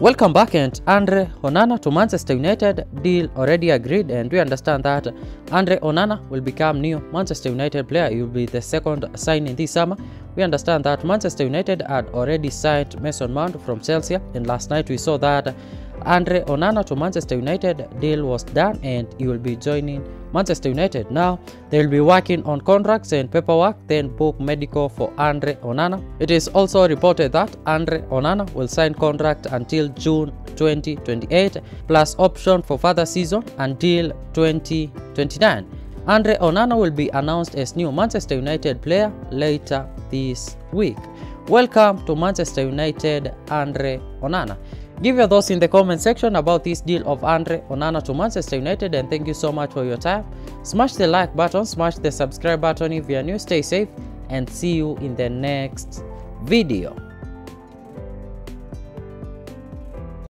Welcome back and Andre Onana to Manchester United deal already agreed and we understand that Andre Onana will become new Manchester United player. He will be the second signing this summer. We understand that Manchester United had already signed Mason Mount from Chelsea and last night we saw that Andre Onana to Manchester United deal was done and he will be joining Manchester United. Now they will be working on contracts and paperwork, then book medical for Andre Onana. It is also reported that Andre Onana will sign contract until June 2028 plus option for further season until 2029. Andre Onana will be announced as new Manchester United player later this week. Welcome to Manchester United, Andre Onana. Give your thoughts in the comment section about this deal of Andre Onana to Manchester United and thank you so much for your time. Smash the like button, smash the subscribe button if you are new, stay safe and see you in the next video.